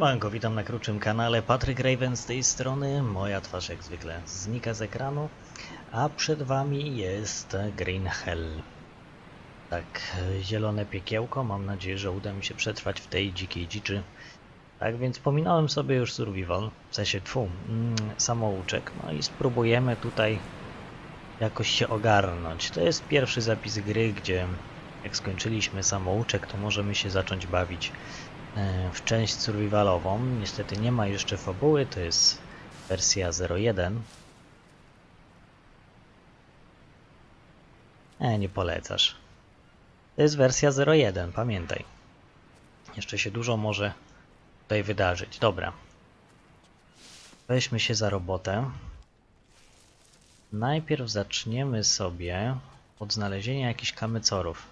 Siemanko, witam na krótszym kanale. Patryk Raven z tej strony. Moja twarz jak zwykle znika z ekranu. A przed wami jest Green Hell. Tak, zielone piekiełko. Mam nadzieję, że uda mi się przetrwać w tej dzikiej dziczy. Tak więc pominąłem sobie już survival, w sensie tfu, mm, samouczek. No i spróbujemy tutaj jakoś się ogarnąć. To jest pierwszy zapis gry, gdzie jak skończyliśmy samouczek, to możemy się zacząć bawić w część survivalową. Niestety nie ma jeszcze fabuły, to jest wersja 01. E, nie polecasz. To jest wersja 01, pamiętaj. Jeszcze się dużo może tutaj wydarzyć. Dobra. Weźmy się za robotę. Najpierw zaczniemy sobie od znalezienia jakichś kamycorów.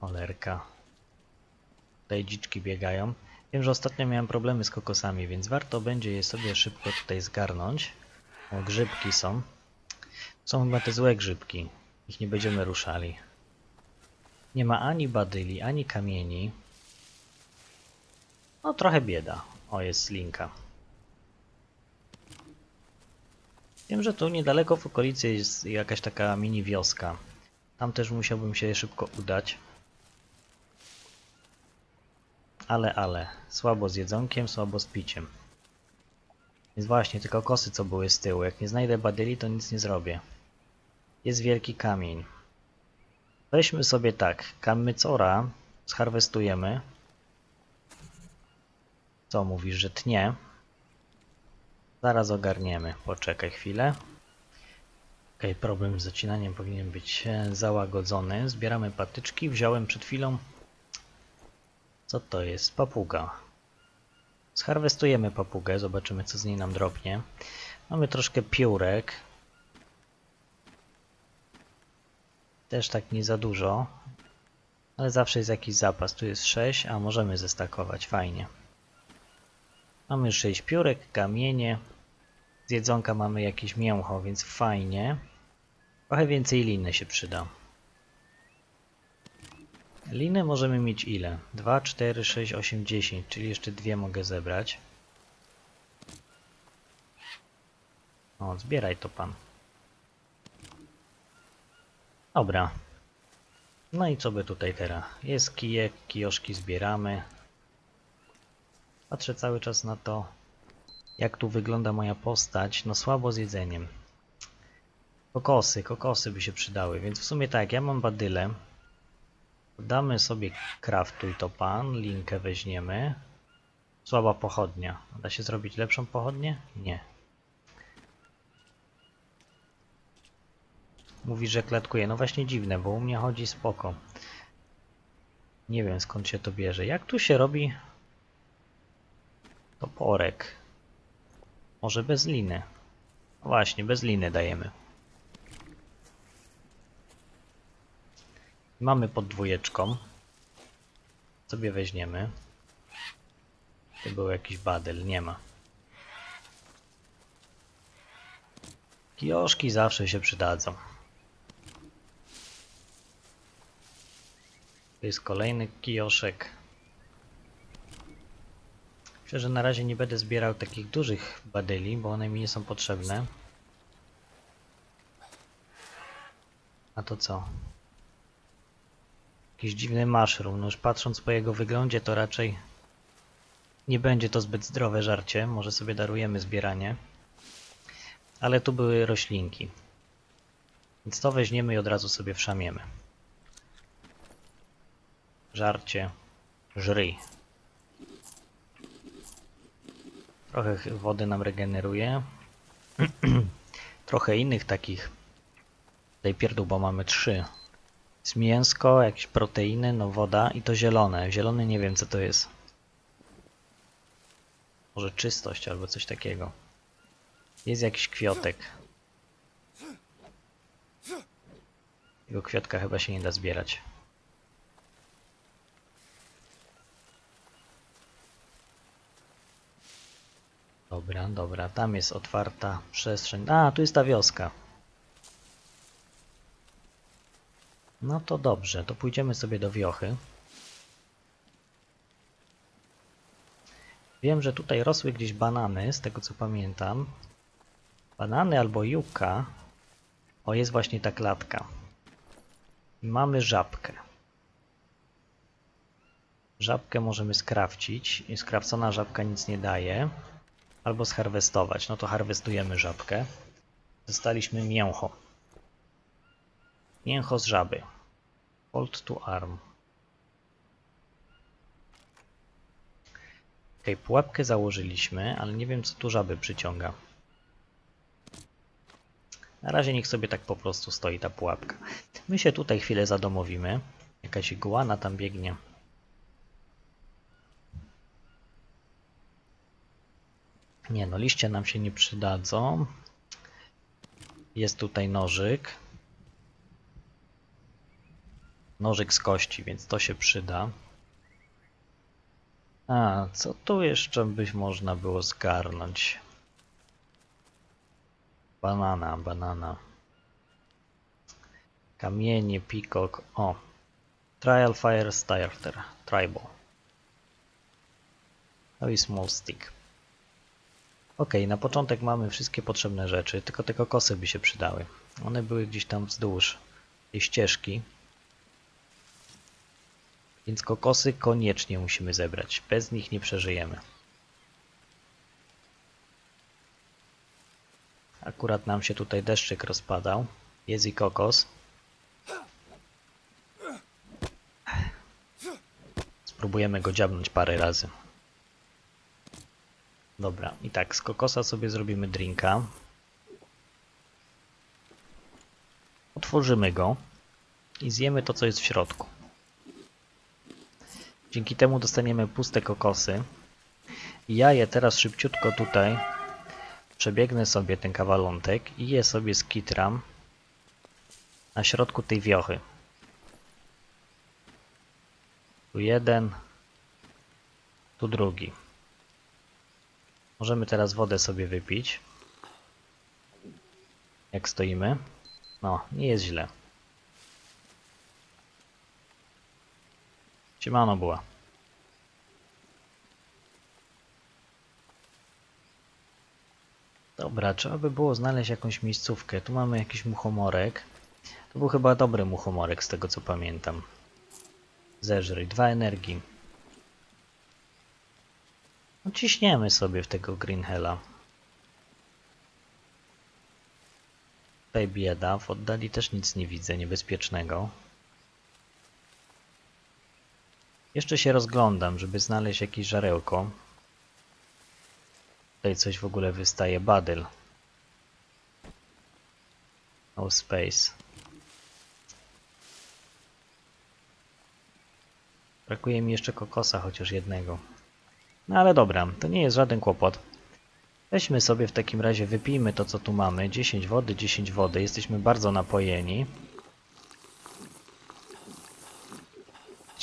Olerka. Tutaj dziczki biegają. Wiem, że ostatnio miałem problemy z kokosami, więc warto będzie je sobie szybko tutaj zgarnąć. O, grzybki są. Są chyba te złe grzybki. Ich nie będziemy ruszali. Nie ma ani badyli, ani kamieni. No trochę bieda. O, jest linka. Wiem, że tu niedaleko w okolicy jest jakaś taka mini wioska. Tam też musiałbym się szybko udać. Ale, ale. Słabo z jedzonkiem, słabo z piciem. Jest właśnie, tylko kosy co były z tyłu. Jak nie znajdę badyli, to nic nie zrobię. Jest wielki kamień. Weźmy sobie tak. Kamycora zharwestujemy. Co mówisz, że tnie? Zaraz ogarniemy. Poczekaj chwilę. Ok, problem z zacinaniem powinien być e, załagodzony. Zbieramy patyczki. Wziąłem przed chwilą... Co to jest? Papuga. Zharwestujemy papugę. Zobaczymy, co z niej nam drobnie. Mamy troszkę piórek. Też tak nie za dużo. Ale zawsze jest jakiś zapas. Tu jest 6, a możemy zestakować. Fajnie. Mamy 6 piórek, kamienie. Z jedzonka mamy jakieś mięcho, więc fajnie. Trochę więcej liny się przyda. Liny możemy mieć ile? 2, 4, 6, 8, 10, czyli jeszcze dwie mogę zebrać. O, zbieraj to pan. Dobra. No i co by tutaj teraz? Jest kijek, kijoszki zbieramy. Patrzę cały czas na to, jak tu wygląda moja postać. No słabo z jedzeniem. Kokosy, kokosy by się przydały, więc w sumie tak, ja mam badyle. Damy sobie craftuj to pan, linkę weźmiemy. Słaba pochodnia. Da się zrobić lepszą pochodnię? Nie. Mówi, że klatkuje. No właśnie dziwne, bo u mnie chodzi spoko. Nie wiem skąd się to bierze. Jak tu się robi toporek? Może bez liny. No właśnie, bez liny dajemy. Mamy pod dwójeczką. Sobie weźmiemy. To był jakiś badyl, nie ma. Kioszki zawsze się przydadzą. To jest kolejny kioszek. Myślę, że na razie nie będę zbierał takich dużych badyli, bo one mi nie są potrzebne. A to co? Jakiś dziwny mushroom. No już patrząc po jego wyglądzie, to raczej nie będzie to zbyt zdrowe żarcie. Może sobie darujemy zbieranie. Ale tu były roślinki. Więc to weźmiemy i od razu sobie wszamiemy. Żarcie. Żryj. Trochę wody nam regeneruje. Trochę innych takich. Tutaj pierdół, bo mamy trzy. Jest mięsko, jakieś proteiny, no woda i to zielone. Zielony nie wiem co to jest. Może czystość albo coś takiego. Jest jakiś kwiotek. Tego kwiatka chyba się nie da zbierać. Dobra, dobra, tam jest otwarta przestrzeń. A, tu jest ta wioska. No to dobrze, to pójdziemy sobie do wiochy. Wiem, że tutaj rosły gdzieś banany, z tego co pamiętam. Banany albo juka. O, jest właśnie ta klatka. Mamy żabkę. Żabkę możemy skrawcić. Skrawcona żabka nic nie daje. Albo zharwestować. No to harwestujemy żabkę. Dostaliśmy mięcho. Mięcho z żaby. Hold to arm. Ok, pułapkę założyliśmy, ale nie wiem co tu żaby przyciąga. Na razie niech sobie tak po prostu stoi ta pułapka. My się tutaj chwilę zadomowimy. Jakaś iguana tam biegnie. Nie no, liście nam się nie przydadzą. Jest tutaj nożyk. Nożyk z kości, więc to się przyda. A, co tu jeszcze byś można było zgarnąć? Banana, banana. Kamienie, pikok. O. Trial Fire Starter. Tribal. No i Small Stick. Ok, na początek mamy wszystkie potrzebne rzeczy, tylko te kokosy by się przydały. One były gdzieś tam wzdłuż tej ścieżki. Więc kokosy koniecznie musimy zebrać. Bez nich nie przeżyjemy. Akurat nam się tutaj deszczyk rozpadał. Jest i kokos. Spróbujemy go dziabnąć parę razy. Dobra, i tak, z kokosa sobie zrobimy drinka. Otworzymy go i zjemy to, co jest w środku. Dzięki temu dostaniemy puste kokosy. Ja je teraz szybciutko tutaj przebiegnę sobie ten kawalątek i je sobie skitram na środku tej wiochy. Tu jeden, tu drugi. Możemy teraz wodę sobie wypić. Jak stoimy. No, nie jest źle. Siemano była. Dobra, trzeba by było znaleźć jakąś miejscówkę. Tu mamy jakiś muchomorek. To był chyba dobry muchomorek z tego co pamiętam. Zeżryj, dwa energii. No ciśniemy sobie w tego Greenhella. Tutaj bieda, w oddali też nic nie widzę niebezpiecznego. Jeszcze się rozglądam, żeby znaleźć jakieś żarełko. Tutaj coś w ogóle wystaje. Badyl. No space. Brakuje mi jeszcze kokosa, chociaż jednego. No ale dobra, to nie jest żaden kłopot. Weźmy sobie w takim razie, wypijmy to co tu mamy. 10 wody, 10 wody. Jesteśmy bardzo napojeni.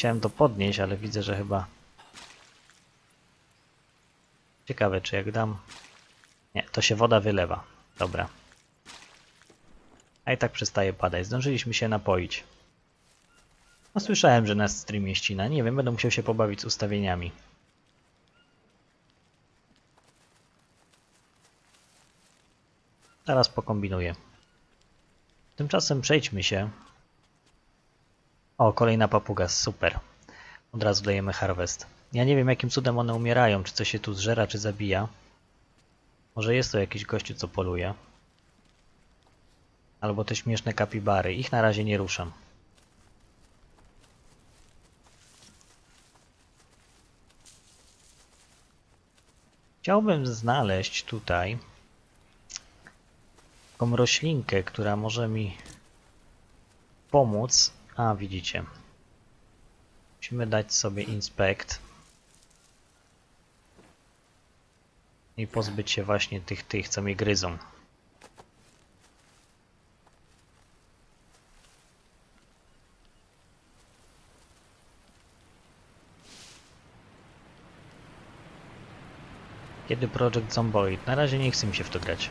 Chciałem to podnieść, ale widzę, że chyba... Ciekawe, czy jak dam... Nie, to się woda wylewa. Dobra. A i tak przestaje padać. Zdążyliśmy się napoić. No słyszałem, że na streamie ścina. Nie wiem, będę musiał się pobawić z ustawieniami. Zaraz pokombinuję. Tymczasem przejdźmy się. O, kolejna papuga, super. Od razu dajemy harvest. Ja nie wiem jakim cudem one umierają, czy coś się tu zżera, czy zabija. Może jest to jakiś gościu, co poluje. Albo te śmieszne kapibary. Ich na razie nie ruszam. Chciałbym znaleźć tutaj taką roślinkę, która może mi pomóc. A, widzicie. Musimy dać sobie inspect. I pozbyć się właśnie tych, tych, co mnie gryzą. Kiedy Project Zomboid? Na razie nie chcę mi się w to grać.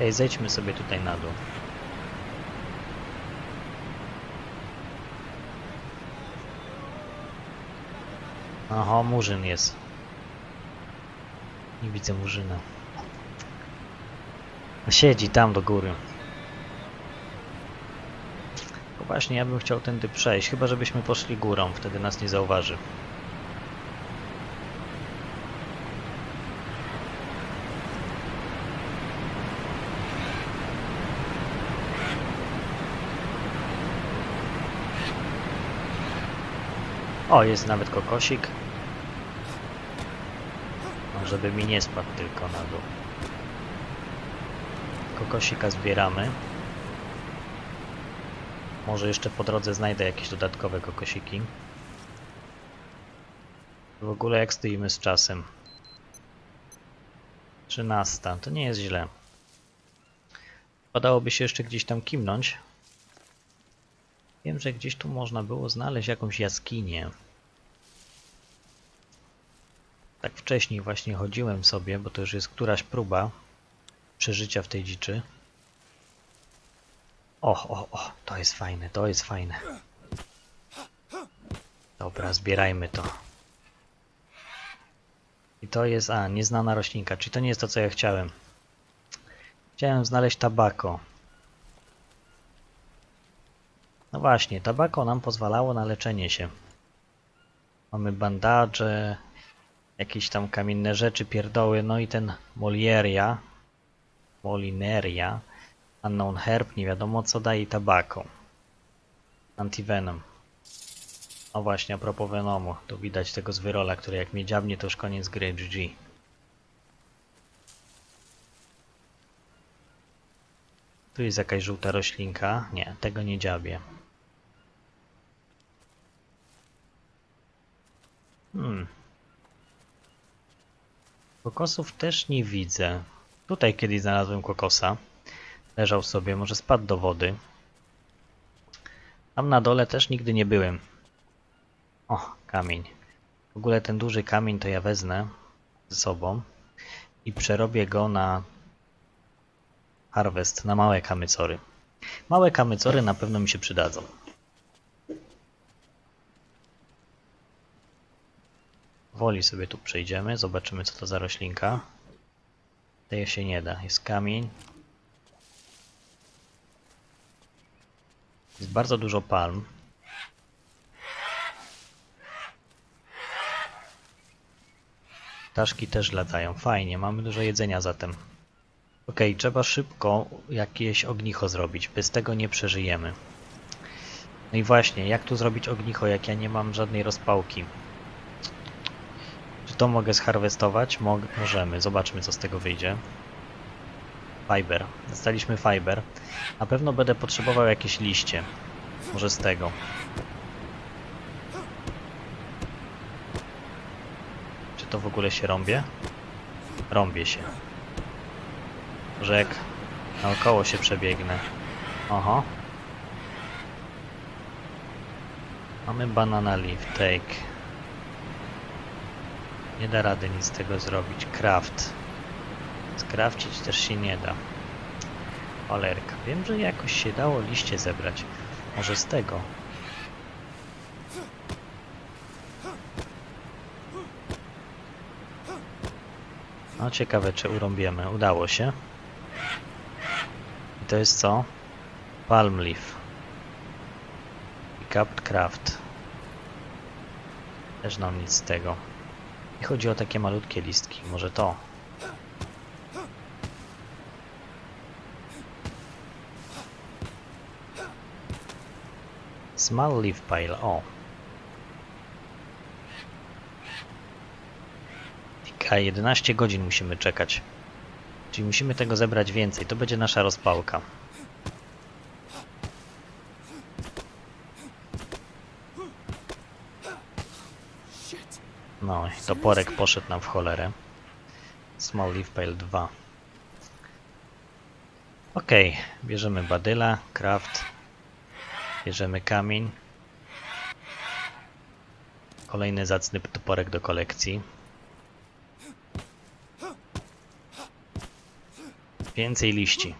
Ej, zejdźmy sobie tutaj na dół. Aha, murzyn jest. Nie widzę murzyna. Siedzi tam do góry. Bo właśnie, ja bym chciał tędy przejść, chyba żebyśmy poszli górą, wtedy nas nie zauważy. O, jest nawet kokosik. No, żeby mi nie spadł tylko na dół. Kokosika zbieramy. Może jeszcze po drodze znajdę jakieś dodatkowe kokosiki. W ogóle jak stoimy z czasem? 13. To nie jest źle. Padałoby się jeszcze gdzieś tam kimnąć. Wiem, że gdzieś tu można było znaleźć jakąś jaskinię. Tak wcześniej właśnie chodziłem sobie, bo to już jest któraś próba przeżycia w tej dziczy. O, o, o, to jest fajne, to jest fajne. Dobra, zbierajmy to. I to jest, a, nieznana roślinka, czyli to nie jest to, co ja chciałem. Chciałem znaleźć tabako. No właśnie, tabako nam pozwalało na leczenie się. Mamy bandaże, jakieś tam kamienne rzeczy, pierdoły, no i ten Molieria, Molineria, Unknown Herb, nie wiadomo co daje tabako. Antivenom. O właśnie, a propos Venomu, to widać tego z wyrola, który jak mnie dziabnie, to już koniec gry, GG. Tu jest jakaś żółta roślinka. Nie, tego nie dziabię. Hmm. Kokosów też nie widzę. Tutaj kiedyś znalazłem kokosa. Leżał sobie, może spadł do wody. Tam na dole też nigdy nie byłem. O, kamień. W ogóle ten duży kamień to ja wezmę ze sobą i przerobię go na harvest, na małe kamycory. Małe kamycory na pewno mi się przydadzą. Woli sobie tu przejdziemy, zobaczymy co to za roślinka. Tej się nie da, jest kamień. Jest bardzo dużo palm. Ptaszki też latają, fajnie, mamy dużo jedzenia zatem. Ok, trzeba szybko jakieś ognicho zrobić, bez tego nie przeżyjemy. No i właśnie, jak tu zrobić ognicho, jak ja nie mam żadnej rozpałki? Czy to mogę zharwestować? Mog możemy, zobaczmy co z tego wyjdzie. Fiber, dostaliśmy fiber. Na pewno będę potrzebował jakieś liście. Może z tego. Czy to w ogóle się rąbie? Rąbie się. Może jak naokoło się przebiegnę. Oho. Mamy banana leaf, take. Nie da rady nic z tego zrobić. Craft. Skrafcić też się nie da. Olerka. Wiem, że jakoś się dało liście zebrać. Może z tego. No ciekawe, czy urąbiemy. Udało się. I to jest co? Palm leaf. Capped craft. Też nam nic z tego. I chodzi o takie malutkie listki. Może to. Small leaf pile. O. Tika, 11 godzin musimy czekać. Czyli musimy tego zebrać więcej. To będzie nasza rozpałka. No i toporek poszedł nam w cholerę. Small Leaf Pale 2. Ok, bierzemy badyla, craft, bierzemy kamień. Kolejny zacny toporek do kolekcji. Więcej liści.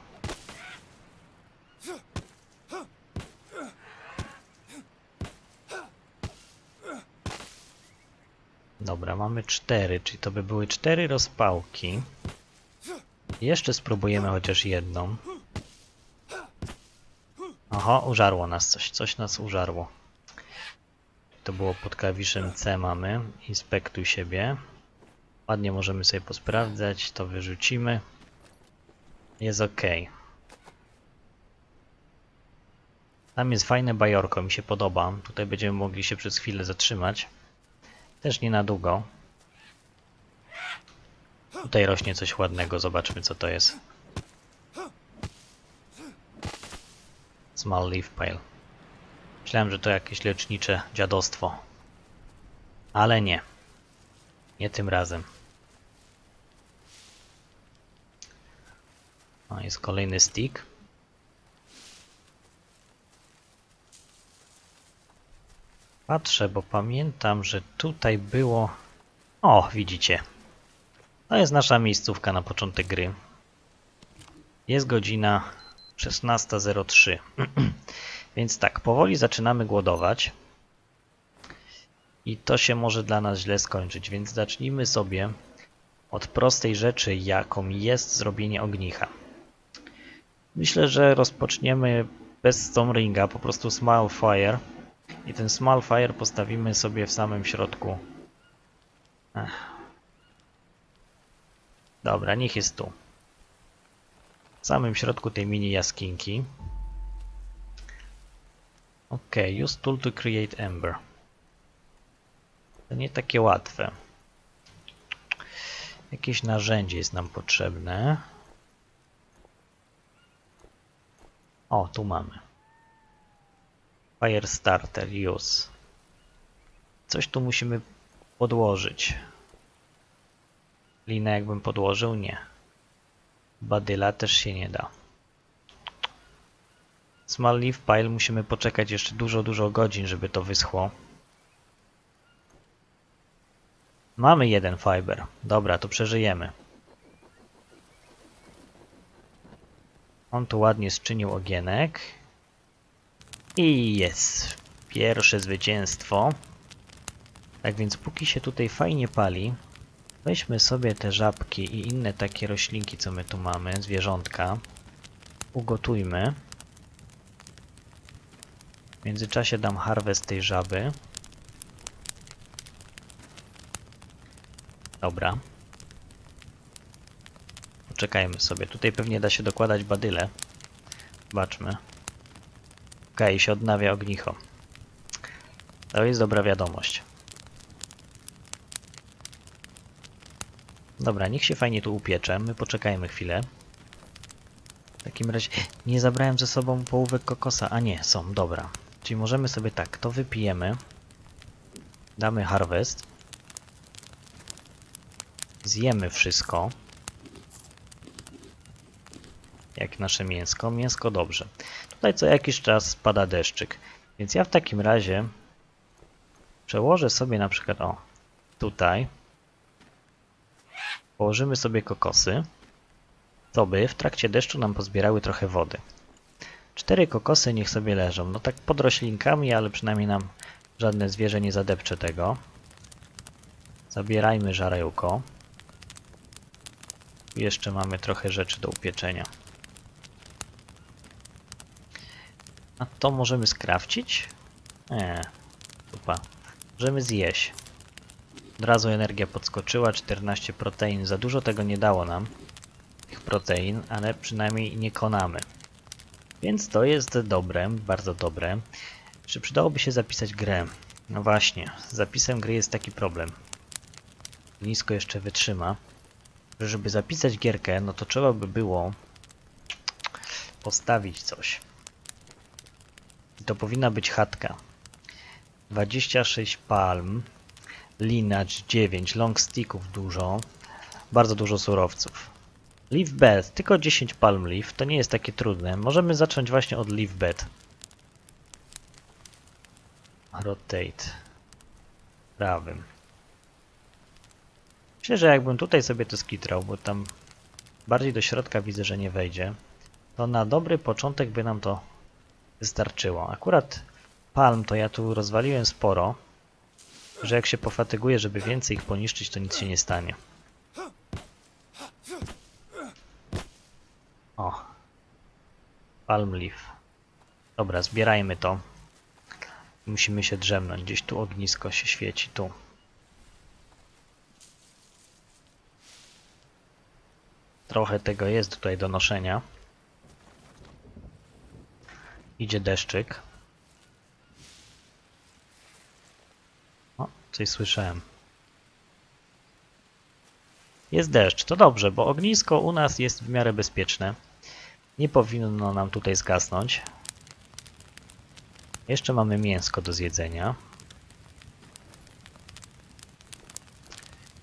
Dobra, mamy cztery, czyli to by były cztery rozpałki. Jeszcze spróbujemy chociaż jedną. Oho, użarło nas coś, coś nas użarło. To było pod klawiszem C mamy. Inspektuj siebie. Ładnie możemy sobie posprawdzać, to wyrzucimy. Jest ok. Tam jest fajne bajorko, mi się podoba. Tutaj będziemy mogli się przez chwilę zatrzymać. Też nie na długo. Tutaj rośnie coś ładnego, zobaczmy co to jest. Small leaf pile. Myślałem, że to jakieś lecznicze dziadostwo. Ale nie. Nie tym razem. O, jest kolejny stick. Patrzę, bo pamiętam, że tutaj było... O, widzicie. To jest nasza miejscówka na początek gry. Jest godzina 16.03. Więc tak, powoli zaczynamy głodować. I to się może dla nas źle skończyć, więc zacznijmy sobie od prostej rzeczy, jaką jest zrobienie ognicha. Myślę, że rozpoczniemy bez Stone Ringa, po prostu Small Fire. I ten Small Fire postawimy sobie w samym środku. Ech. Dobra, niech jest tu. W samym środku tej mini jaskinki. Ok, use tool to create ember. To nie takie łatwe. Jakieś narzędzie jest nam potrzebne. O, tu mamy. Fire starter, use. Coś tu musimy podłożyć. Linę jakbym podłożył? Nie. Badyla też się nie da. Small leaf pile musimy poczekać jeszcze dużo, dużo godzin, żeby to wyschło. Mamy jeden fiber. Dobra, to przeżyjemy. On tu ładnie sczynił ogienek. I jest. Pierwsze zwycięstwo. Tak więc póki się tutaj fajnie pali, weźmy sobie te żabki i inne takie roślinki, co my tu mamy, zwierzątka. Ugotujmy. W międzyczasie dam harvest tej żaby. Dobra. Poczekajmy sobie. Tutaj pewnie da się dokładać badyle. Zobaczmy. Ok, się odnawia ognicho. To jest dobra wiadomość. Dobra, niech się fajnie tu upiecze. My poczekajmy chwilę. W takim razie nie zabrałem ze sobą połówek kokosa. A nie, są, dobra. Czyli możemy sobie tak, to wypijemy. Damy harvest. Zjemy wszystko. Jak nasze mięsko. Mięsko dobrze. Tutaj co jakiś czas pada deszczyk. Więc ja w takim razie przełożę sobie na przykład, o, tutaj. Położymy sobie kokosy, to by w trakcie deszczu nam pozbierały trochę wody. Cztery kokosy niech sobie leżą. No tak pod roślinkami, ale przynajmniej nam żadne zwierzę nie zadepcze tego. Zabierajmy żarełko. Jeszcze mamy trochę rzeczy do upieczenia. A to możemy skrawcić? Nie, dupa. Możemy zjeść. Od razu energia podskoczyła, 14 protein. Za dużo tego nie dało nam, tych protein, ale przynajmniej nie konamy. Więc to jest dobre, bardzo dobre. Czy przydałoby się zapisać grę? No właśnie, z zapisem gry jest taki problem. Nisko jeszcze wytrzyma. Że żeby zapisać gierkę, no to trzeba by było postawić coś. To powinna być chatka. 26 palm, lineage 9, long sticków dużo, bardzo dużo surowców. Leaf bed, tylko 10 palm leaf, to nie jest takie trudne. Możemy zacząć właśnie od leaf bed. Rotate. Prawym. Myślę, że jakbym tutaj sobie to skitrał, bo tam bardziej do środka widzę, że nie wejdzie, to na dobry początek by nam to wystarczyło. Akurat palm to ja tu rozwaliłem sporo, że jak się pofatyguje, żeby więcej ich poniszczyć, to nic się nie stanie. O. Palm leaf. Dobra, zbierajmy to. Musimy się drzemnąć. Gdzieś tu ognisko się świeci, tu. Trochę tego jest tutaj do noszenia. Idzie deszczyk. O, coś słyszałem. Jest deszcz, to dobrze, bo ognisko u nas jest w miarę bezpieczne. Nie powinno nam tutaj zgasnąć. Jeszcze mamy mięsko do zjedzenia.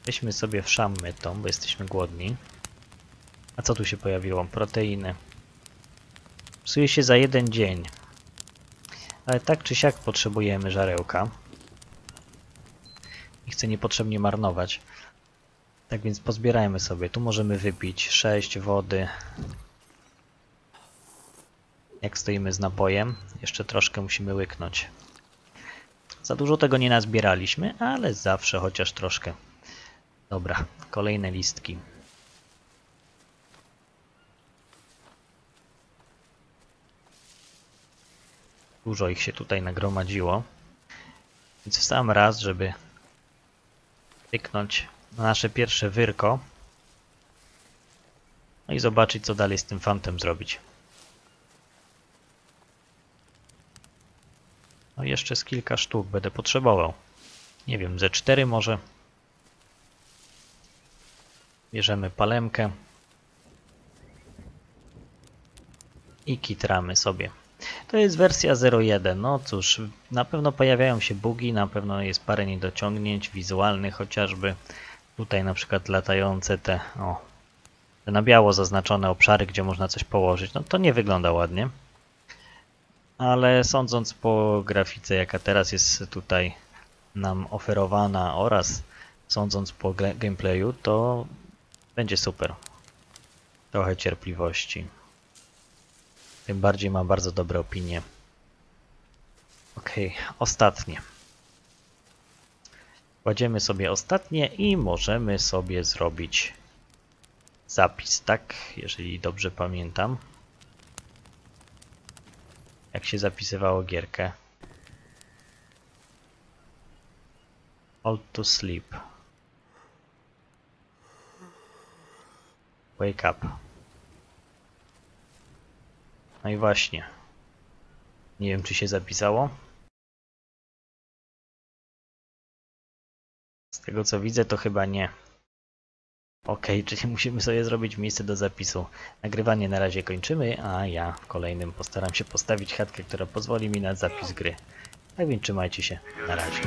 Weźmy sobie wszammy tą, bo jesteśmy głodni. A co tu się pojawiło? Proteiny. Psuje się za jeden dzień. Ale tak czy siak potrzebujemy żarełka. Nie chcę niepotrzebnie marnować. Tak więc pozbierajmy sobie. Tu możemy wypić 6 wody. Jak stoimy z napojem, jeszcze troszkę musimy łyknąć. Za dużo tego nie nazbieraliśmy, ale zawsze chociaż troszkę. Dobra, kolejne listki. Dużo ich się tutaj nagromadziło. Więc w sam raz, żeby tyknąć na nasze pierwsze wyrko. No i zobaczyć, co dalej z tym fantem zrobić. No jeszcze z kilka sztuk będę potrzebował. Nie wiem, ze cztery może. Bierzemy palemkę. I kitramy sobie. To jest wersja 0.1. No cóż, na pewno pojawiają się bugi, na pewno jest parę niedociągnięć wizualnych chociażby. Tutaj na przykład latające te, o, te na biało zaznaczone obszary, gdzie można coś położyć. No to nie wygląda ładnie. Ale sądząc po grafice, jaka teraz jest tutaj nam oferowana oraz sądząc po gameplayu, to będzie super. Trochę cierpliwości. Tym bardziej mam bardzo dobre opinie. Ok, ostatnie. Kładziemy sobie ostatnie i możemy sobie zrobić zapis, tak? Jeżeli dobrze pamiętam. Jak się zapisywało gierkę. Hold to sleep. Wake up. No i właśnie. Nie wiem, czy się zapisało. Z tego co widzę, to chyba nie. Ok, czyli musimy sobie zrobić miejsce do zapisu. Nagrywanie na razie kończymy, a ja w kolejnym postaram się postawić chatkę, która pozwoli mi na zapis gry. Tak więc trzymajcie się. Na razie.